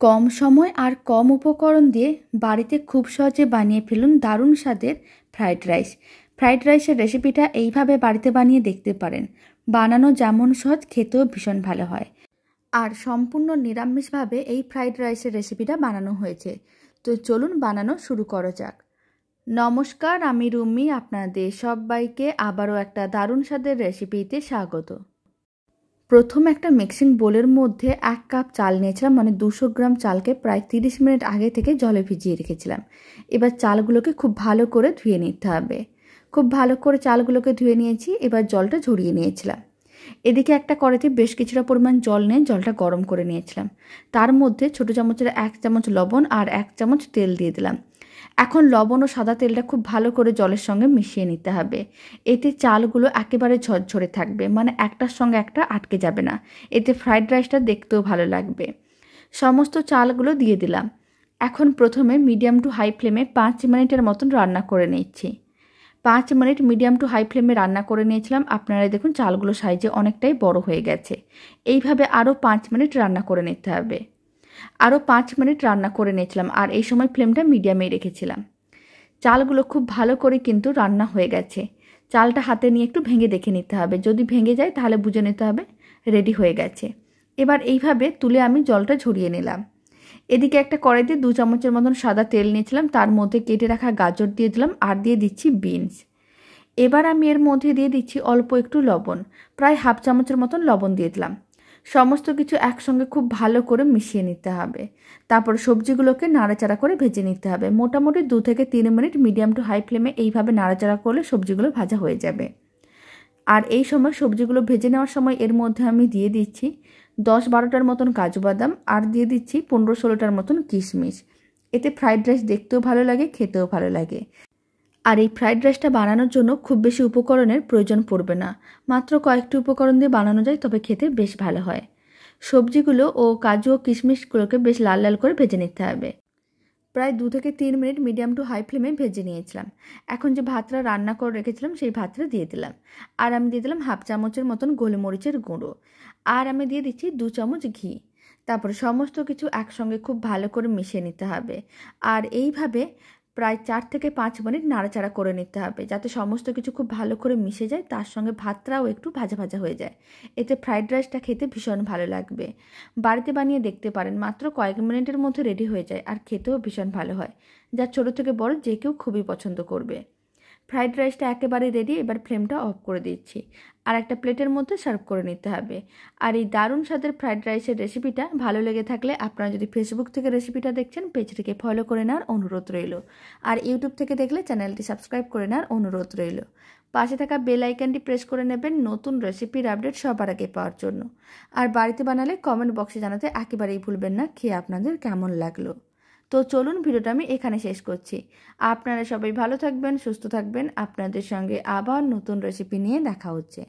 কম সময় আর কম উপকরণ দিয়ে বাড়িতে খুব সহজে বানিয়ে ফেলুন দারুণ স্বাদের ফ্রাইড রাইস। ফ্রাইড রাইসের রেসিপিটা এইভাবে বাড়িতে বানিয়ে দেখতে পারেন। বানানো যেমন সহজ, খেতেও ভীষণ ভালো হয়। আর সম্পূর্ণ নিরামিষভাবে এই ফ্রাইড রাইসের রেসিপিটা বানানো হয়েছে। তো চলুন বানানো শুরু করা যাক। নমস্কার, আমি রুমি, আপনাদের সবাইকে আবারও একটা দারুণ স্বাদের রেসিপিতে স্বাগত। প্রথম একটা মিক্সিং বোলের মধ্যে এক কাপ চাল নিয়েছিলাম মানে দুশো গ্রাম চালকে প্রায় তিরিশ মিনিট আগে থেকে জলে ভিজিয়ে রেখেছিলাম। এবার চালগুলোকে খুব ভালো করে ধুয়ে নিতে হবে। খুব ভালো করে চালগুলোকে ধুয়ে নিয়েছি, এবার জলটা ঝরিয়ে নিয়েছিলাম। এদিকে একটা কড়াইতে বেশ কিছুটা পরিমাণ জল নিয়ে জলটা গরম করে নিয়েছিলাম। তার মধ্যে ছোটো চামচের এক চামচ লবণ আর এক চামচ তেল দিয়ে দিলাম। এখন লবণ ও সাদা তেলটা খুব ভালো করে জলের সঙ্গে মিশিয়ে নিতে হবে। এতে চালগুলো একেবারে ঝরঝরে থাকবে মানে একটার সঙ্গে একটা আটকে যাবে না। এতে ফ্রাইড রাইসটা দেখতেও ভালো লাগবে। সমস্ত চালগুলো দিয়ে দিলাম। এখন প্রথমে মিডিয়াম টু হাই ফ্লেমে পাঁচ মিনিটের মতন রান্না করে নিচ্ছি। পাঁচ মিনিট মিডিয়াম টু হাই ফ্লেমে রান্না করে নিয়েছিলাম। আপনারা দেখুন চালগুলো সাইজে অনেকটাই বড় হয়ে গেছে। এইভাবে আরও পাঁচ মিনিট রান্না করে নিতে হবে। আরও পাঁচ মিনিট রান্না করে নিয়েছিলাম আর এই সময় ফ্লেমটা মিডিয়ামে রেখেছিলাম। চালগুলো খুব ভালো করে কিন্তু রান্না হয়ে গেছে। চালটা হাতে নিয়ে একটু ভেঙে দেখে নিতে হবে। যদি ভেঙে যায় তাহলে বুঝে নিতে হবে, রেডি হয়ে গেছে। এবার এইভাবে তুলে আমি জলটা ঝরিয়ে নিলাম। এদিকে একটা কড়াইতে দু চামচের মতন সাদা তেল নিয়েছিলাম, তার মধ্যে কেটে রাখা গাজর দিয়ে দিলাম আর দিয়ে দিচ্ছি বিনস। এবার আমি এর মধ্যে দিয়ে দিচ্ছি অল্প একটু লবণ, প্রায় হাফ চামচের মতন লবণ দিয়ে দিলাম। সমস্ত কিছু একসঙ্গে খুব ভালো করে মিশিয়ে নিতে হবে। তারপর সবজিগুলোকে নাড়াচাড়া করে ভেজে নিতে হবে। মোটামুটি দু থেকে তিন মিনিট মিডিয়াম টু হাই ফ্লেমে এইভাবে নাড়াচাড়া করলে সবজিগুলো ভাজা হয়ে যাবে। আর এই সময় সবজিগুলো ভেজে নেওয়ার সময় এর মধ্যে আমি দিয়ে দিচ্ছি দশ বারোটার মতন কাজু বাদাম আর দিয়ে দিচ্ছি পনেরো ষোলোটার মতন কিশমিশ। এতে ফ্রাইড রাইস দেখতেও ভালো লাগে, খেতেও ভালো লাগে। আর এই ফ্রাইড রাইসটা বানানোর জন্য খুব বেশি উপকরণের প্রয়োজন পড়বে না। মাত্র কয়েকটি উপকরণ দিয়ে বানানো যায়, তবে খেতে বেশ ভালো হয়। সবজিগুলো ও কাজু ও কিশমিশগুলোকে বেশ লাল লাল করে ভেজে নিতে হবে। প্রায় দু থেকে তিন মিনিট মিডিয়াম টু হাই ফ্লেমে ভেজে নিয়েছিলাম। এখন যে ভাতটা রান্না করে রেখেছিলাম, সেই ভাতটা দিয়ে দিলাম। আর আমি দিয়ে দিলাম হাফ চামচের মতন গোলমরিচের গুঁড়ো। আর আমি দিয়ে দিচ্ছি দু চামচ ঘি। তারপর সমস্ত কিছু একসঙ্গে খুব ভালো করে মিশিয়ে নিতে হবে। আর এইভাবে প্রায় চার থেকে পাঁচ মিনিট নাড়াচাড়া করে নিতে হবে, যাতে সমস্ত কিছু খুব ভালো করে মিশে যায়, তার সঙ্গে ভাতটাও একটু ভাজা ভাজা হয়ে যায়। এতে ফ্রাইড রাইসটা খেতে ভীষণ ভালো লাগবে। বাড়িতে বানিয়ে দেখতে পারেন, মাত্র কয়েক মিনিটের মধ্যে রেডি হয়ে যায় আর খেতেও ভীষণ ভালো হয়, যা ছোটো থেকে বড় যে কেউ খুবই পছন্দ করবে। ফ্রাইড রাইসটা একেবারে রেডি এবার ফ্লেমটা অফ করে দিচ্ছি। আর একটা প্লেটের মধ্যে সার্ভ করে নিতে হবে। আর এই দারুণ স্বাদের ফ্রাইড রাইসের রেসিপিটা ভালো লেগে থাকলে আপনারা যদি ফেসবুক থেকে রেসিপিটা দেখছেন, পেজটিকে ফলো করে নেওয়ার অনুরোধ রইল। আর ইউটিউব থেকে দেখলে চ্যানেলটি সাবস্ক্রাইব করে নেওয়ার অনুরোধ রইল। পাশে থাকা বেল আইকনটি প্রেস করে নেবেন নতুন রেসিপির আপডেট সবার আগে পাওয়ার জন্য। আর বাড়িতে বানালে কমেন্ট বক্সে জানাতে একেবারেই ভুলবেন না, খেয়ে আপনাদের কেমন লাগল? তো চলুন ভিডিওটা আমি এখানে শেষ করছি। আপনারা সবাই ভালো থাকবেন, সুস্থ থাকবেন। আপনাদের সঙ্গে আবার নতুন রেসিপি নিয়ে দেখা হচ্ছে।